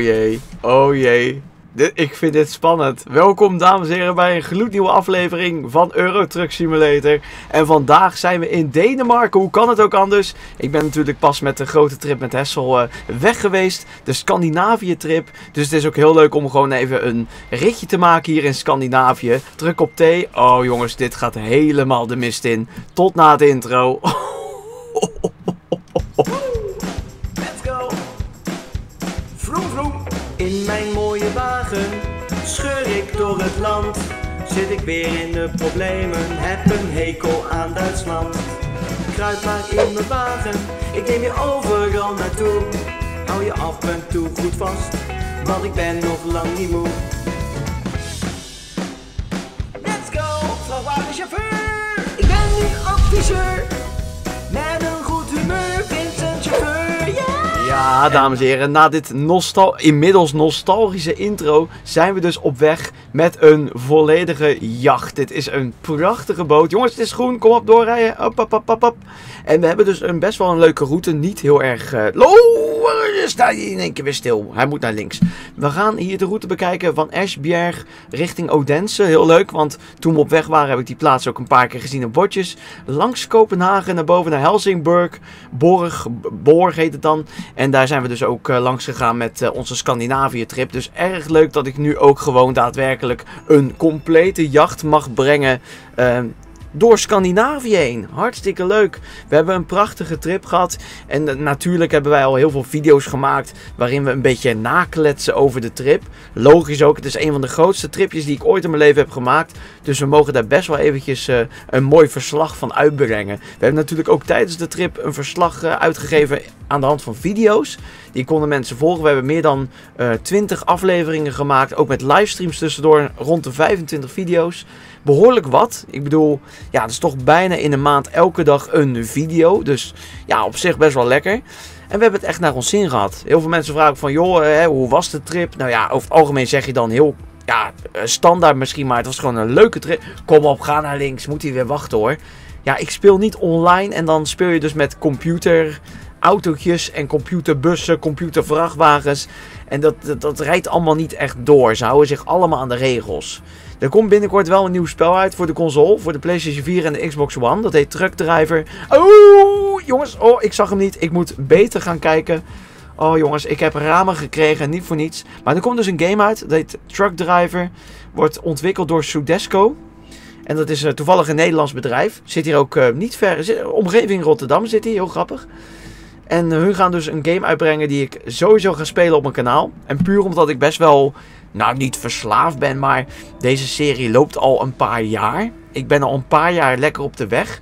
Oh jee, oh jee. Dit, ik vind dit spannend. Welkom dames en heren bij een gloednieuwe aflevering van Euro Truck Simulator. En vandaag zijn we in Denemarken. Hoe kan het ook anders? Ik ben natuurlijk pas met de grote trip met Hessel uh, weg geweest. De Scandinavië trip. Dus het is ook heel leuk om gewoon even een ritje te maken hier in Scandinavië. Druk op thee. Oh jongens, dit gaat helemaal de mist in. Tot na de intro. scheur ik door het land. Zit ik weer in de problemen, heb een hekel aan Duitsland. Kruip maar in mijn wagen, ik neem je overal naartoe. Hou je af en toe goed vast, want ik ben nog lang niet moe. Dames en heren, na dit inmiddels nostalgische intro zijn we dus op weg met een volledige jacht. Dit is een prachtige boot. Jongens, het is groen, kom op, doorrijden. Hop, hop, hop, hop. En we hebben dus een best wel een leuke route, niet heel erg... Uh, sta je in één keer weer stil. Hij moet naar links. We gaan hier de route bekijken van Esbjerg richting Odense. Heel leuk, want toen we op weg waren heb ik die plaats ook een paar keer gezien op bordjes. Langs Kopenhagen naar boven naar Helsingborg. Borg, Borg heet het dan. En daar zijn we dus ook uh, langs gegaan met uh, onze Scandinavië trip. Dus erg leuk dat ik nu ook gewoon daadwerkelijk een complete jacht mag brengen. Uh, door Scandinavië heen. Hartstikke leuk. We hebben een prachtige trip gehad. En uh, natuurlijk hebben wij al heel veel video's gemaakt. Waarin we een beetje nakletsen over de trip. Logisch ook. Het is een van de grootste tripjes die ik ooit in mijn leven heb gemaakt. Dus we mogen daar best wel eventjes uh, een mooi verslag van uitbrengen. We hebben natuurlijk ook tijdens de trip een verslag uh, uitgegeven aan de hand van video's. Die konden mensen volgen. We hebben meer dan uh, 20 afleveringen gemaakt. Ook met livestreams tussendoor. Rond de 25 video's. Behoorlijk wat. Ik bedoel, ja, het is toch bijna in een maand elke dag een video. Dus ja, op zich best wel lekker. En we hebben het echt naar ons zin gehad. Heel veel mensen vragen van, joh, hè, hoe was de trip? Nou ja, over het algemeen zeg je dan heel ja, standaard misschien, maar het was gewoon een leuke trip. Kom op, ga naar links. Moet hij weer wachten hoor. Ja, ik speel niet online en dan speel je dus met computer autootjes en computerbussen, computervrachtwagens. En dat, dat, rijdt allemaal niet echt door. Ze houden zich allemaal aan de regels. Er komt binnenkort wel een nieuw spel uit voor de console, voor de PlayStation 4 en de Xbox One. Dat heet Truck Driver. Oh, jongens, oh, ik zag hem niet. Ik moet beter gaan kijken. Oh jongens, ik heb ramen gekregen, niet voor niets. Maar er komt dus een game uit, dat heet Truck Driver. Wordt ontwikkeld door Sudesco. En dat is uh, toevallig een Nederlands bedrijf. Zit hier ook uh, niet ver, omgeving Rotterdam zit hier, heel grappig. En hun gaan dus een game uitbrengen die ik sowieso ga spelen op mijn kanaal. En puur omdat ik best wel, nou niet verslaafd ben, maar deze serie loopt al een paar jaar. Ik ben al een paar jaar lekker op de weg.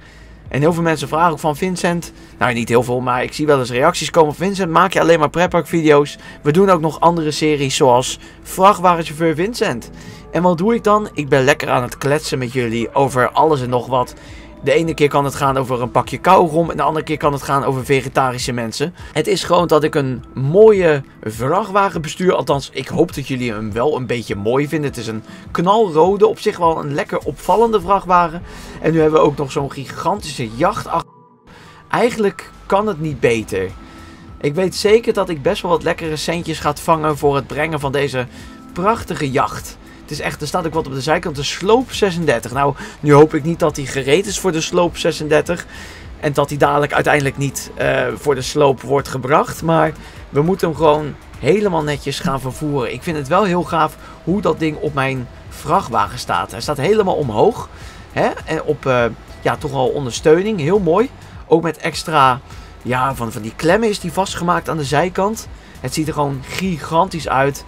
En heel veel mensen vragen ook van Vincent, nou niet heel veel, maar ik zie wel eens reacties komen. Vincent, maak je alleen maar preppark video's? We doen ook nog andere series zoals Vrachtwagenchauffeur Vincent. En wat doe ik dan? Ik ben lekker aan het kletsen met jullie over alles en nog wat. De ene keer kan het gaan over een pakje kauwgom en de andere keer kan het gaan over vegetarische mensen. Het is gewoon dat ik een mooie vrachtwagen bestuur. Althans, ik hoop dat jullie hem wel een beetje mooi vinden. Het is een knalrode, op zich wel een lekker opvallende vrachtwagen. En nu hebben we ook nog zo'n gigantische jacht. Eigenlijk kan het niet beter. Ik weet zeker dat ik best wel wat lekkere centjes ga vangen voor het brengen van deze prachtige jacht. Het is echt, er staat ook wat op de zijkant, de sloop 36. Nou, nu hoop ik niet dat hij gereed is voor de sloop 36. En dat hij dadelijk uiteindelijk niet uh, voor de sloop wordt gebracht. Maar we moeten hem gewoon helemaal netjes gaan vervoeren. Ik vind het wel heel gaaf hoe dat ding op mijn vrachtwagen staat. Hij staat helemaal omhoog. Hè? En op uh, ja, toch al ondersteuning. Heel mooi. Ook met extra, ja, van, van die klemmen is die vastgemaakt aan de zijkant. Het ziet er gewoon gigantisch uit.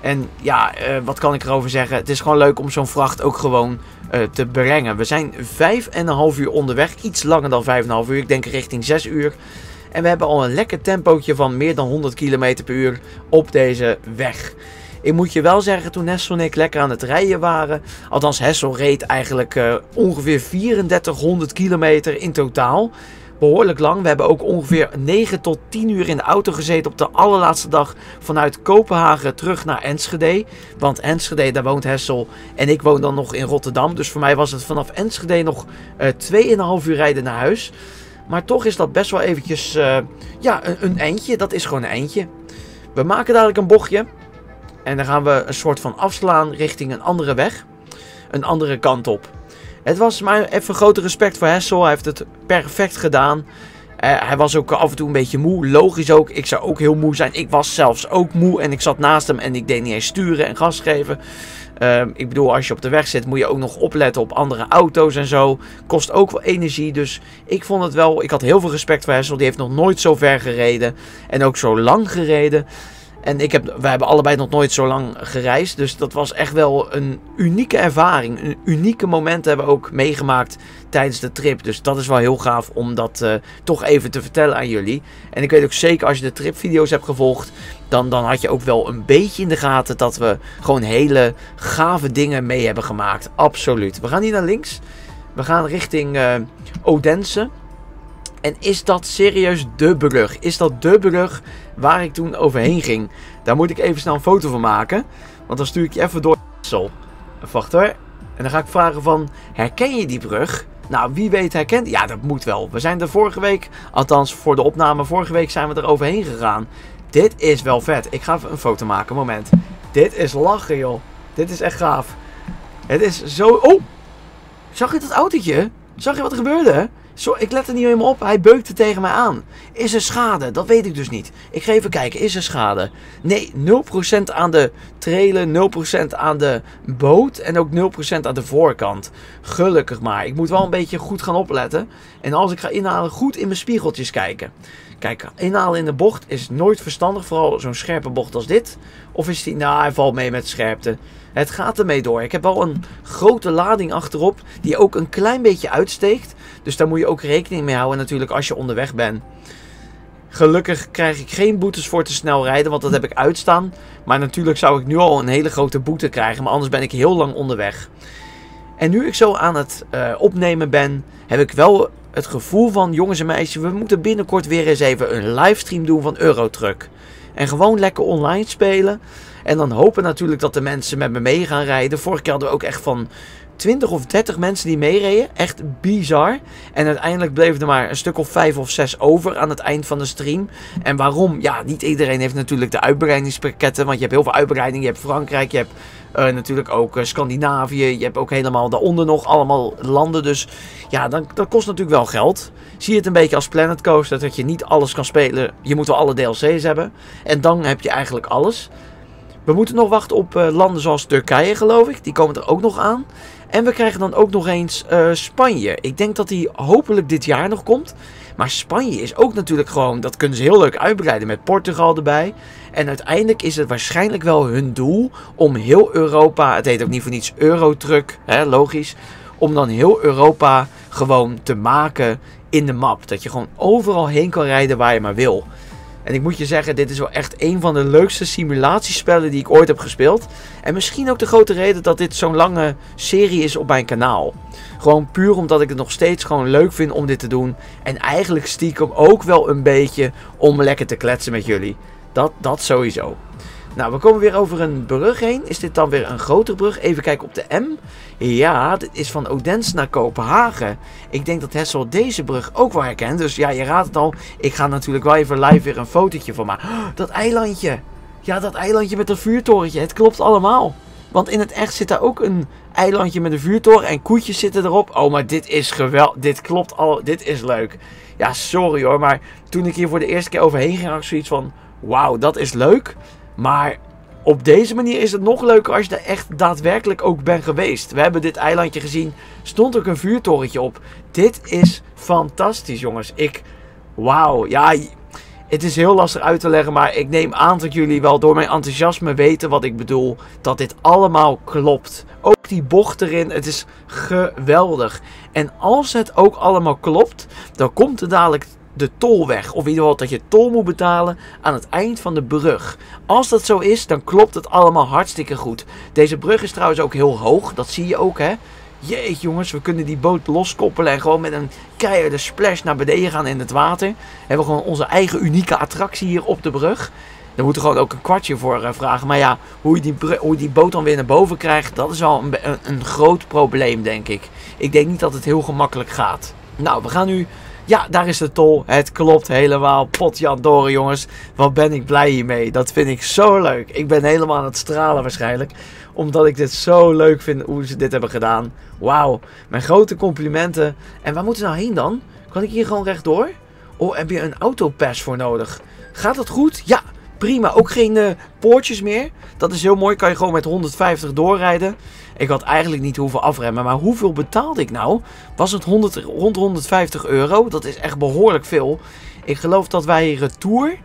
En ja, uh, wat kan ik erover zeggen? Het is gewoon leuk om zo'n vracht ook gewoon uh, te brengen. We zijn 5,5 uur onderweg. Iets langer dan 5,5 uur. Ik denk richting 6 uur. En we hebben al een lekker tempootje van meer dan 100 km per uur op deze weg. Ik moet je wel zeggen, toen Hessel en ik lekker aan het rijden waren. Althans, Hessel reed eigenlijk uh, ongeveer 3400 kilometer in totaal behoorlijk lang. We hebben ook ongeveer 9 tot 10 uur in de auto gezeten op de allerlaatste dag vanuit Kopenhagen terug naar Enschede. Want Enschede, daar woont Hessel en ik woon dan nog in Rotterdam. Dus voor mij was het vanaf Enschede nog uh, 2,5 uur rijden naar huis. Maar toch is dat best wel eventjes uh, ja, een, een eindje. Dat is gewoon een eindje. We maken dadelijk een bochtje. En dan gaan we een soort van afslaan richting een andere weg. Een andere kant op. Het was maar even grote respect voor Hessel. Hij heeft het perfect gedaan. Eh, hij was ook af en toe een beetje moe. Logisch ook. Ik zou ook heel moe zijn. Ik was zelfs ook moe. En ik zat naast hem en ik deed niet eens sturen en gas geven. Ehm, ik bedoel, als je op de weg zit, moet je ook nog opletten op andere auto's en zo. Kost ook wel energie. Dus ik vond het wel. Ik had heel veel respect voor Hessel. Die heeft nog nooit zo ver gereden. En ook zo lang gereden. En ik heb, wij hebben allebei nog nooit zo lang gereisd. Dus dat was echt wel een unieke ervaring. Een unieke moment hebben we ook meegemaakt tijdens de trip. Dus dat is wel heel gaaf om dat uh, toch even te vertellen aan jullie. En ik weet ook zeker als je de tripvideo's hebt gevolgd. Dan, dan had je ook wel een beetje in de gaten dat we gewoon hele gave dingen mee hebben gemaakt. Absoluut. We gaan hier naar links. We gaan richting uh, Odense. En is dat serieus de brug? Is dat de brug waar ik toen overheen ging? Daar moet ik even snel een foto van maken. Want dan stuur ik je even door. Zo. Wacht hoor. En dan ga ik vragen van, herken je die brug? Nou, wie weet herkent... Ja, dat moet wel. We zijn er vorige week, althans voor de opname, vorige week zijn we er overheen gegaan. Dit is wel vet. Ik ga even een foto maken, moment. Dit is lachen, joh. Dit is echt gaaf. Het is zo... Oh! Zag je dat autootje? Zag je wat er gebeurde? Zo, ik let er niet helemaal op. Hij beukte tegen mij aan. Is er schade? Dat weet ik dus niet. Ik ga even kijken. Is er schade? Nee, 0% aan de trailer, 0% aan de boot en ook 0% aan de voorkant. Gelukkig maar. Ik moet wel een beetje goed gaan opletten. En als ik ga inhalen, goed in mijn spiegeltjes kijken. Kijk, inhalen in de bocht is nooit verstandig. Vooral zo'n scherpe bocht als dit. Of is die, nou, hij valt mee met scherpte. Het gaat ermee door. Ik heb wel een grote lading achterop die ook een klein beetje uitsteekt. Dus daar moet je ook rekening mee houden natuurlijk als je onderweg bent. Gelukkig krijg ik geen boetes voor te snel rijden, want dat heb ik uitstaan. Maar natuurlijk zou ik nu al een hele grote boete krijgen, maar anders ben ik heel lang onderweg. En nu ik zo aan het uh, opnemen ben, heb ik wel het gevoel van jongens en meisjes, we moeten binnenkort weer eens even een livestream doen van Eurotruck. En gewoon lekker online spelen. En dan hopen natuurlijk dat de mensen met me mee gaan rijden. Vorige keer hadden we ook echt van 20 of 30 mensen die meereden. Echt bizar. En uiteindelijk bleven er maar een stuk of 5 of 6 over aan het eind van de stream. En waarom? Ja, niet iedereen heeft natuurlijk de uitbreidingspakketten. Want je hebt heel veel uitbreiding. Je hebt Frankrijk, je hebt uh, natuurlijk ook uh, Scandinavië. Je hebt ook helemaal daaronder nog allemaal landen. Dus ja, dan, dat kost natuurlijk wel geld. Zie je het een beetje als Planet Coaster. Dat je niet alles kan spelen. Je moet wel alle DLC's hebben. En dan heb je eigenlijk alles. We moeten nog wachten op uh, landen zoals Turkije, geloof ik. Die komen er ook nog aan. En we krijgen dan ook nog eens uh, Spanje. Ik denk dat die hopelijk dit jaar nog komt. Maar Spanje is ook natuurlijk gewoon, dat kunnen ze heel leuk uitbreiden met Portugal erbij. En uiteindelijk is het waarschijnlijk wel hun doel om heel Europa, het heet ook niet voor niets Eurotruck, hè, logisch. Om dan heel Europa gewoon te maken in de map. Dat je gewoon overal heen kan rijden waar je maar wil. En ik moet je zeggen, dit is wel echt een van de leukste simulatiespellen die ik ooit heb gespeeld. En misschien ook de grote reden dat dit zo'n lange serie is op mijn kanaal. Gewoon puur omdat ik het nog steeds gewoon leuk vind om dit te doen. En eigenlijk stiekem ook wel een beetje om lekker te kletsen met jullie. Dat, dat sowieso. Nou, we komen weer over een brug heen. Is dit dan weer een grotere brug? Even kijken op de M. Ja, dit is van Odense naar Kopenhagen. Ik denk dat Hessel deze brug ook wel herkent. Dus ja, je raadt het al. Ik ga natuurlijk wel even live weer een fotootje van maken. Oh, dat eilandje. Ja, dat eilandje met een vuurtorentje. Het klopt allemaal. Want in het echt zit daar ook een eilandje met een vuurtoren en koetjes zitten erop. Oh, maar dit is geweldig. Dit klopt al. Dit is leuk. Ja, sorry hoor. Maar toen ik hier voor de eerste keer overheen ging, had ik zoiets van... Wauw, dat is leuk. Maar op deze manier is het nog leuker als je er echt daadwerkelijk ook bent geweest. We hebben dit eilandje gezien. Stond ook een vuurtorentje op. Dit is fantastisch, jongens. Ik. Wauw. Ja, het is heel lastig uit te leggen. Maar ik neem aan dat jullie wel door mijn enthousiasme weten wat ik bedoel. Dat dit allemaal klopt. Ook die bocht erin. Het is geweldig. En als het ook allemaal klopt. Dan komt er dadelijk de tolweg. Of in ieder geval dat je tol moet betalen aan het eind van de brug. Als dat zo is, dan klopt het allemaal hartstikke goed. Deze brug is trouwens ook heel hoog. Dat zie je ook, hè. Jeetje jongens, we kunnen die boot loskoppelen en gewoon met een keiharde splash naar beneden gaan in het water. We hebben gewoon onze eigen unieke attractie hier op de brug. Daar moeten we gewoon ook een kwartje voor uh, vragen. Maar ja, hoe je, die, hoe je die boot dan weer naar boven krijgt, dat is een, een, een groot probleem, denk ik. Ik denk niet dat het heel gemakkelijk gaat. Nou, we gaan nu Ja, daar is de tol. Het klopt helemaal. Potjandoren, jongens. Wat ben ik blij hiermee. Dat vind ik zo leuk. Ik ben helemaal aan het stralen waarschijnlijk. Omdat ik dit zo leuk vind hoe ze dit hebben gedaan. Wauw. Mijn grote complimenten. En waar moeten we nou heen dan? Kan ik hier gewoon rechtdoor? Oh, heb je een autopass voor nodig? Gaat dat goed? Ja, prima. Ook geen uh, poortjes meer. Dat is heel mooi. Kan je gewoon met 150 doorrijden. Ik had eigenlijk niet hoeven afremmen. Maar hoeveel betaalde ik nou? Was het 100, rond 150 euro? Dat is echt behoorlijk veel. Ik geloof dat wij retour...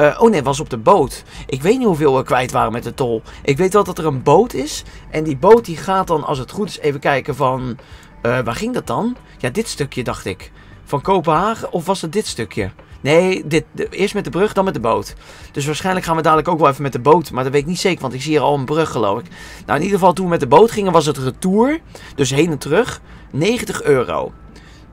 Uh, oh nee, was op de boot. Ik weet niet hoeveel we kwijt waren met de tol. Ik weet wel dat er een boot is. En die boot die gaat dan, als het goed is, even kijken van... Uh, waar ging dat dan? Ja, dit stukje dacht ik. Van Kopenhagen of was het dit stukje? Nee, dit, eerst met de brug, dan met de boot. Dus waarschijnlijk gaan we dadelijk ook wel even met de boot. Maar dat weet ik niet zeker, want ik zie hier al een brug, geloof ik. Nou, in ieder geval toen we met de boot gingen, was het retour. Dus heen en terug. 90 euro.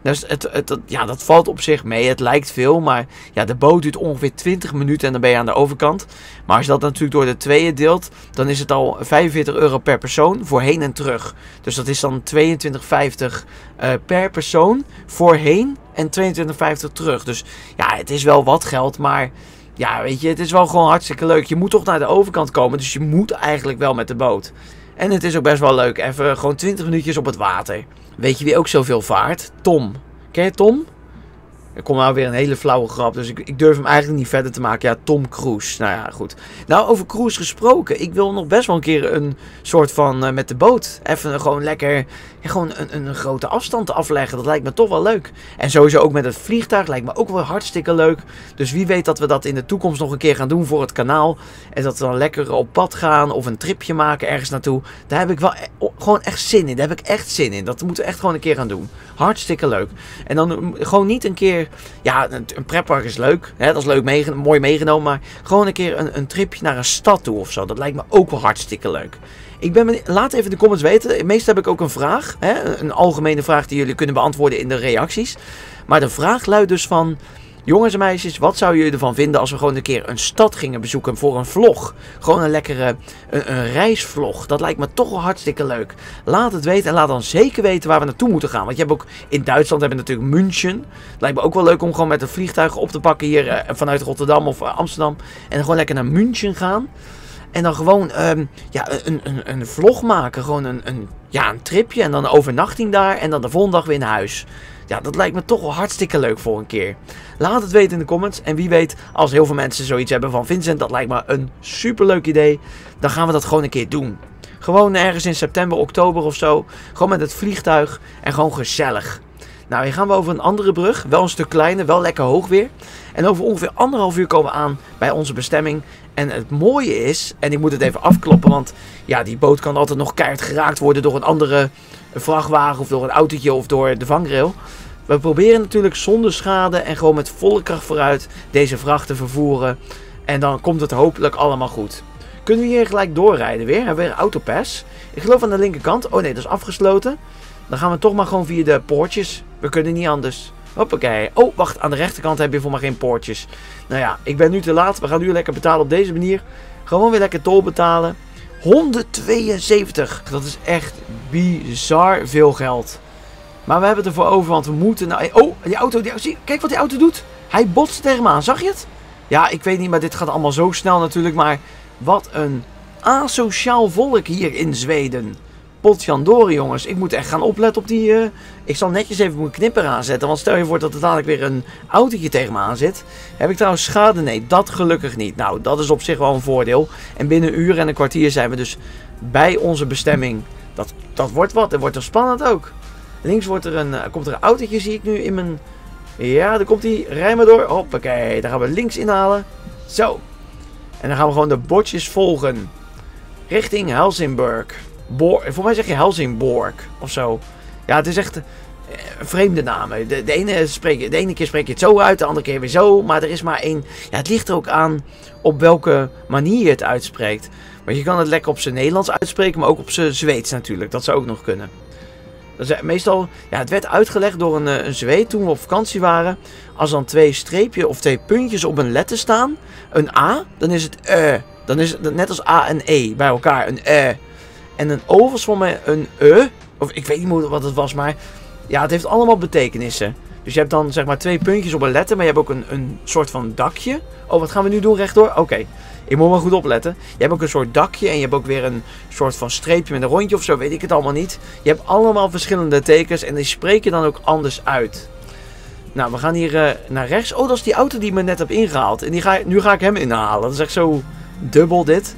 Dus het, het, ja, dat valt op zich mee. Het lijkt veel, maar ja, de boot duurt ongeveer 20 minuten en dan ben je aan de overkant. Maar als je dat natuurlijk door de tweeën deelt, dan is het al 45 euro per persoon voor heen en terug. Dus dat is dan 22,50 uh, per persoon voor heen en 22,50 terug. Dus ja, het is wel wat geld, maar ja, weet je, het is wel gewoon hartstikke leuk. Je moet toch naar de overkant komen, dus je moet eigenlijk wel met de boot. En het is ook best wel leuk, even gewoon 20 minuutjes op het water. Weet je wie ook zoveel vaart? Tom. Ken je Tom? Er komt nou weer een hele flauwe grap, dus ik, ik, durf hem eigenlijk niet verder te maken. Ja, Tom Cruise. Nou ja, goed. Nou, over Cruise gesproken. Ik wil nog best wel een keer een soort van uh, met de boot. Even gewoon lekker, gewoon een, een, grote afstand afleggen. Dat lijkt me toch wel leuk. En sowieso ook met het vliegtuig lijkt me ook wel hartstikke leuk. Dus wie weet dat we dat in de toekomst nog een keer gaan doen voor het kanaal. En dat we dan lekker op pad gaan of een tripje maken ergens naartoe. Daar heb ik wel e gewoon echt zin in. Daar heb ik echt zin in. Dat moeten we echt gewoon een keer gaan doen. Hartstikke leuk. En dan mm, gewoon niet een keer ja, een, pretpark is leuk. Hè, dat is leuk meegen, mooi meegenomen. Maar gewoon een keer een, een tripje naar een stad toe of zo. Dat lijkt me ook wel hartstikke leuk. Ik ben laat even in de comments weten. Meestal heb ik ook een vraag. Hè, een algemene vraag die jullie kunnen beantwoorden in de reacties. Maar de vraag luidt dus van... Jongens en meisjes, wat zouden jullie ervan vinden als we gewoon een keer een stad gingen bezoeken voor een vlog? Gewoon een lekkere een, een reisvlog. Dat lijkt me toch wel hartstikke leuk. Laat het weten en laat dan zeker weten waar we naartoe moeten gaan. Want je hebt ook in Duitsland hebben we natuurlijk München. Lijkt me ook wel leuk om gewoon met een vliegtuig op te pakken hier uh, vanuit Rotterdam of uh, Amsterdam. En gewoon lekker naar München gaan. En dan gewoon um, ja, een, een, een vlog maken. Gewoon een, een, ja, een tripje en dan een overnachting daar. En dan de volgende dag weer naar huis. Ja, dat lijkt me toch wel hartstikke leuk voor een keer. Laat het weten in de comments. En wie weet, als heel veel mensen zoiets hebben van Vincent, dat lijkt me een super leuk idee. Dan gaan we dat gewoon een keer doen. Gewoon ergens in september, oktober of zo. Gewoon met het vliegtuig en gewoon gezellig. Nou, hier gaan we over een andere brug. Wel een stuk kleiner, wel lekker hoog weer. En over ongeveer anderhalf uur komen we aan bij onze bestemming. En het mooie is, en ik moet het even afkloppen, want ja, die boot kan altijd nog keihard geraakt worden door een andere vrachtwagen of door een autootje of door de vangrail. We proberen natuurlijk zonder schade en gewoon met volle kracht vooruit deze vracht te vervoeren. En dan komt het hopelijk allemaal goed. Kunnen we hier gelijk doorrijden weer? Hebben we weer een autopass? Ik geloof aan de linkerkant. Oh nee, dat is afgesloten. Dan gaan we toch maar gewoon via de poortjes. We kunnen niet anders. Hoppakee. Oh, wacht. Aan de rechterkant heb je voor mij geen poortjes. Nou ja, ik ben nu te laat. We gaan nu lekker betalen op deze manier. Gewoon weer lekker tol betalen. 172. Dat is echt bizar veel geld. Maar we hebben het ervoor over, want we moeten... Nou, oh, die auto, die, kijk wat die auto doet. Hij botst tegen me aan, zag je het? Ja, ik weet niet, maar dit gaat allemaal zo snel natuurlijk. Maar wat een asociaal volk hier in Zweden. Potjandori, jongens. Ik moet echt gaan opletten op die... Uh... Ik zal netjes even mijn knipper aanzetten. Want stel je voor dat er dadelijk weer een autootje tegen me aan zit. Heb ik trouwens schade? Nee, dat gelukkig niet. Nou, dat is op zich wel een voordeel. En binnen een uur en een kwartier zijn we dus bij onze bestemming. Dat, dat wordt wat. Dat wordt er spannend ook. Links wordt er een, uh, komt er een autootje, zie ik nu in mijn... Ja, daar komt hij. Rij maar door. Hoppakee. Daar gaan we links inhalen. Zo. En dan gaan we gewoon de bordjes volgen. Richting Helsingborg. Voor mij zeg je Helsingborg of zo. Ja, het is echt uh, vreemde namen. De, de, ene de ene keer spreek je het zo uit, de andere keer weer zo. Maar er is maar één. Ja, het ligt er ook aan op welke manier je het uitspreekt. Want je kan het lekker op zijn Nederlands uitspreken, maar ook op zijn Zweeds natuurlijk. Dat zou ook nog kunnen. Is meestal, ja, het werd uitgelegd door een, eh, een Zweed toen we op vakantie waren. Als dan twee streepjes of twee puntjes op een letter staan, een A, dan is het E. Dan is het net als A en E bij elkaar, een E. En een O was voor mij een E. Of ik weet niet wat het was, maar ja, het heeft allemaal betekenissen. Dus je hebt dan zeg maar twee puntjes op een letter, maar je hebt ook een, een soort van dakje. Oh, wat gaan we nu doen rechtdoor? Oké, ik moet maar goed opletten. Je hebt ook een soort dakje en je hebt ook weer een soort van streepje met een rondje of zo, weet ik het allemaal niet. Je hebt allemaal verschillende tekens en die spreek je dan ook anders uit. Nou, we gaan hier eh, naar rechts. Oh, dat is die auto die ik me net heb ingehaald. En die ga, nu ga ik hem inhalen. Dat is echt zo dubbel dit.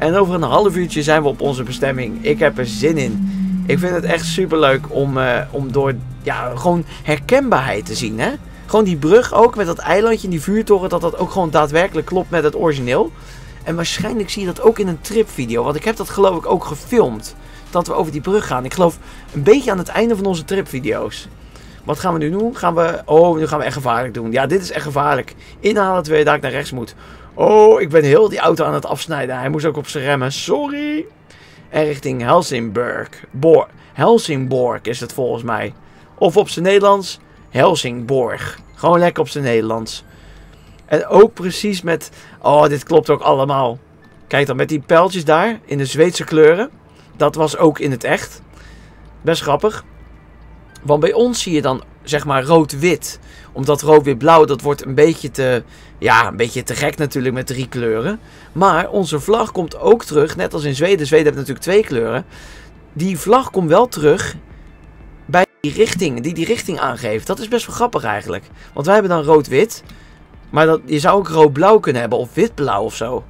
En over een half uurtje zijn we op onze bestemming. Ik heb er zin in. Ik vind het echt super leuk om, eh, om door ja, gewoon herkenbaarheid te zien. Hè? Gewoon die brug ook met dat eilandje en die vuurtoren. Dat dat ook gewoon daadwerkelijk klopt met het origineel. En waarschijnlijk zie je dat ook in een tripvideo. Want ik heb dat geloof ik ook gefilmd. Dat we over die brug gaan. Ik geloof een beetje aan het einde van onze tripvideo's. Wat gaan we nu doen? Gaan we... Oh, nu gaan we echt gevaarlijk doen. Ja, dit is echt gevaarlijk. Inhalen terwijl je daar naar rechts moet. Oh, ik ben heel die auto aan het afsnijden. Hij moest ook op zijn remmen. Sorry. En richting Helsingborg. Bo Helsingborg is het volgens mij. Of op zijn Nederlands Helsingborg. Gewoon lekker op zijn Nederlands. En ook precies met... Oh, dit klopt ook allemaal. Kijk dan, met die pijltjes daar in de Zweedse kleuren. Dat was ook in het echt. Best grappig. Want bij ons zie je dan zeg maar rood-wit. Omdat rood-wit-blauw, dat wordt een beetje te, ja, een beetje te gek natuurlijk met drie kleuren. Maar onze vlag komt ook terug, net als in Zweden. Zweden heeft natuurlijk twee kleuren. Die vlag komt wel terug bij die richting, die die richting aangeeft. Dat is best wel grappig eigenlijk. Want wij hebben dan rood-wit. Maar dat, je zou ook rood-blauw kunnen hebben of wit-blauw of zo.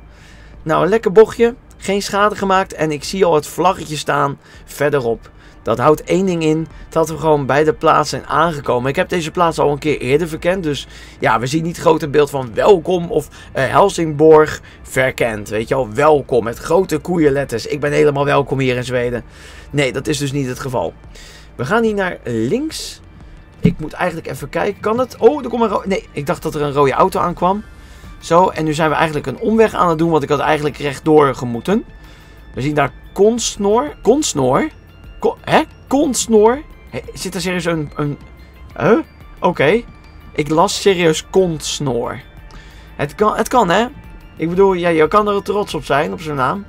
Nou, een lekker bochtje. Geen schade gemaakt. En ik zie al het vlaggetje staan verderop. Dat houdt één ding in, dat we gewoon bij de plaats zijn aangekomen. Ik heb deze plaats al een keer eerder verkend, dus ja, we zien niet grote beeld van welkom of uh, Helsingborg verkend. Weet je al, welkom met grote koeienletters. Ik ben helemaal welkom hier in Zweden. Nee, dat is dus niet het geval. We gaan hier naar links. Ik moet eigenlijk even kijken, kan het? Oh, er komt een Nee, ik dacht dat er een rode auto aankwam. Zo, en nu zijn we eigenlijk een omweg aan het doen, want ik had eigenlijk rechtdoor gemoeten. We zien daar Konsnor. Konsnor? Ko hè? Konsnoor? zit er serieus een... een huh? Oké. Ik las serieus kontsnoor. Het kan, het kan, hè? Ik bedoel, ja, je kan er trots op zijn, op zijn naam.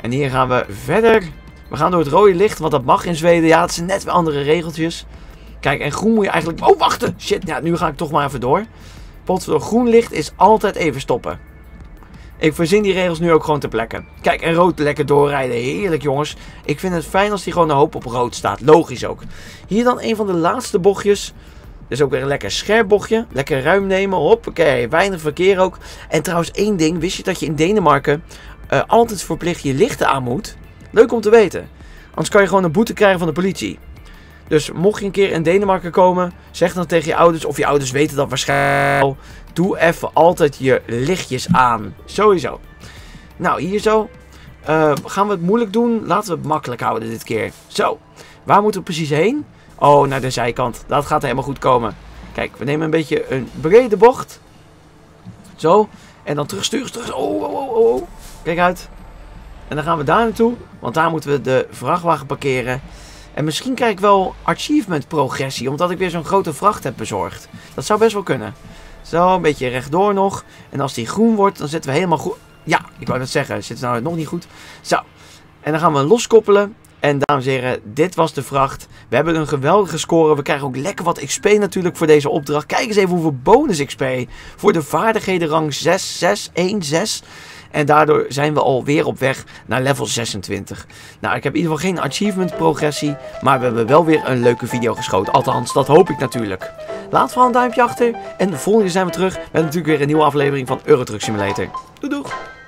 En hier gaan we verder. We gaan door het rode licht, want dat mag in Zweden. Ja, het zijn net weer andere regeltjes. Kijk, en groen moet je eigenlijk... Oh, wachten! Shit, ja, nu ga ik toch maar even door. Potverdorie, groen licht is altijd even stoppen. Ik verzin die regels nu ook gewoon ter plekke. Kijk, en rood lekker doorrijden. Heerlijk jongens. Ik vind het fijn als die gewoon een hoop op rood staat. Logisch ook. Hier dan een van de laatste bochtjes. Dus ook weer een lekker scherp bochtje. Lekker ruim nemen. Hoppakee. Weinig verkeer ook. En trouwens één ding. Wist je dat je in Denemarken uh, altijd verplicht je lichten aan moet? Leuk om te weten. Anders kan je gewoon een boete krijgen van de politie. Dus mocht je een keer in Denemarken komen, zeg dan tegen je ouders, of je ouders weten dat waarschijnlijk Doe even altijd je lichtjes aan. Sowieso. Nou, hier zo. Uh, gaan we het moeilijk doen? Laten we het makkelijk houden dit keer. Zo. Waar moeten we precies heen? Oh, naar de zijkant. Dat gaat helemaal goed komen. Kijk, we nemen een beetje een brede bocht. Zo. En dan terugsturen. Terug. Oh, oh, oh, oh. Kijk uit. En dan gaan we daar naartoe. Want daar moeten we de vrachtwagen parkeren. En misschien krijg ik wel achievement progressie. Omdat ik weer zo'n grote vracht heb bezorgd. Dat zou best wel kunnen. Zo, een beetje rechtdoor nog. En als die groen wordt, dan zetten we helemaal goed. Ja, ik wou net zeggen, zit nou nog niet goed. Zo, en dan gaan we loskoppelen. En dames en heren, dit was de vracht. We hebben een geweldige score. We krijgen ook lekker wat XP natuurlijk voor deze opdracht. Kijk eens even hoeveel bonus XP. Voor de vaardigheden rang 6, 6, 1, 6. En daardoor zijn we alweer op weg naar level 26. Nou, ik heb in ieder geval geen achievement progressie. Maar we hebben wel weer een leuke video geschoten. Althans, dat hoop ik natuurlijk. Laat vooral een duimpje achter. En de volgende keer zijn we terug met natuurlijk weer een nieuwe aflevering van Eurotruck Simulator. Doei doeg!